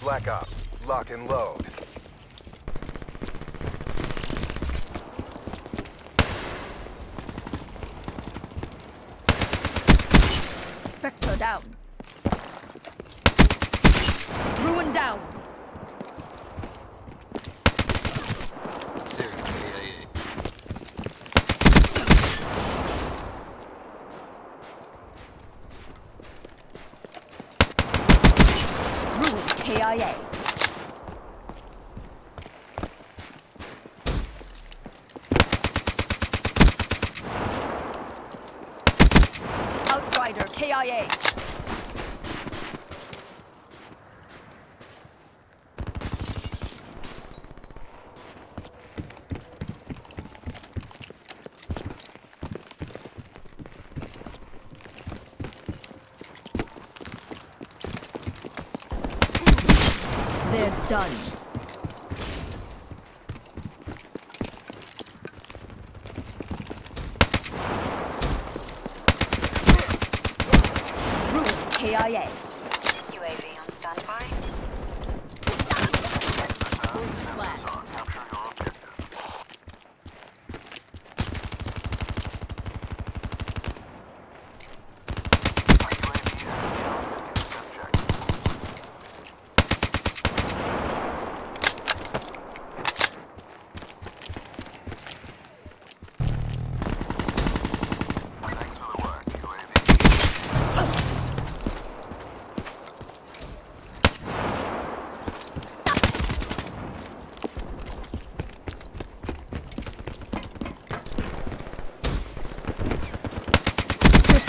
Black Ops, lock and load. Spectre down. Ruin down. Zero KIA. Ruin KIA. Outrider KIA. Done. KIA.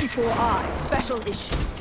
G4I, special issue.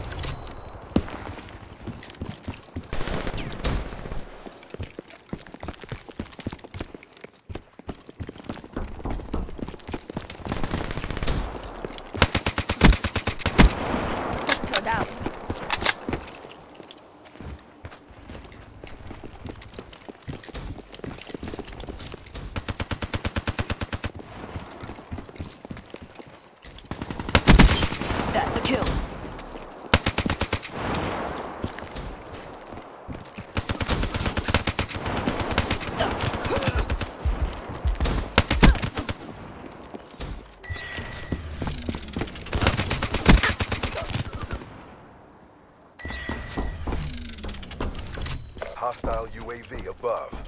Hostile UAV above.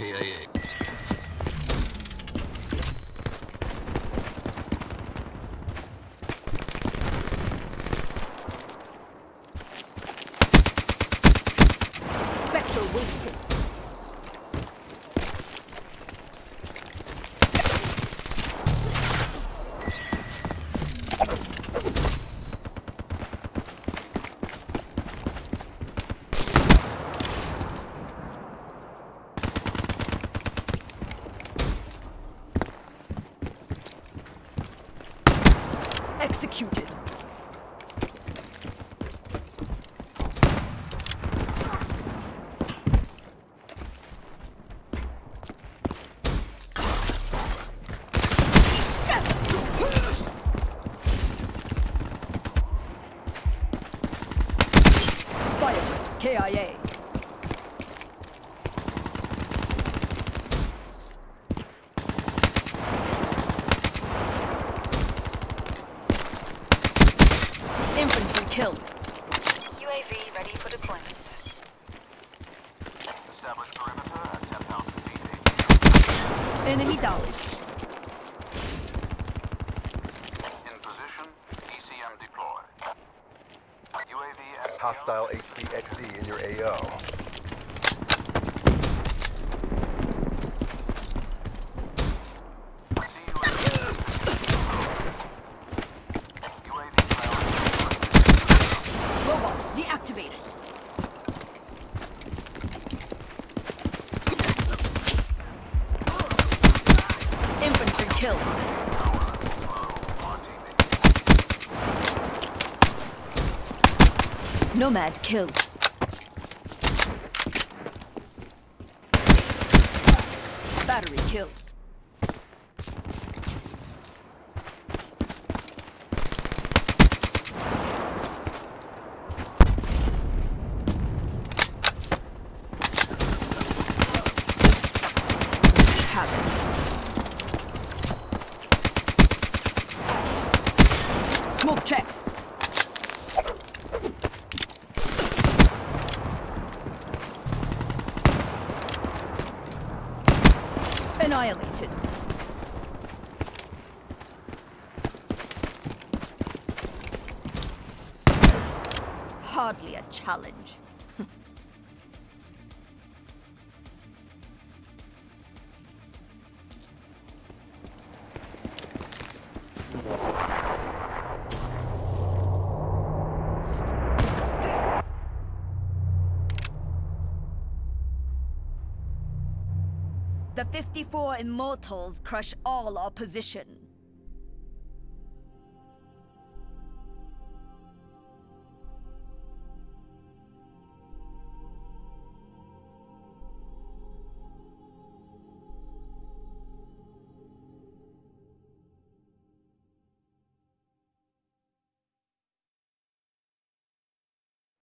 KIA. Spectre wasted. Executed. KIA. Killed. UAV ready for deployment. Establish perimeter at 10,000 feet. Enemy down. In position. ECM deployed. UAV and Hostile HCXD in your AO. Killed. Nomad killed. Battery killed. Annihilated. Hardly a challenge. Hmm. The 54 Immortals crush all opposition.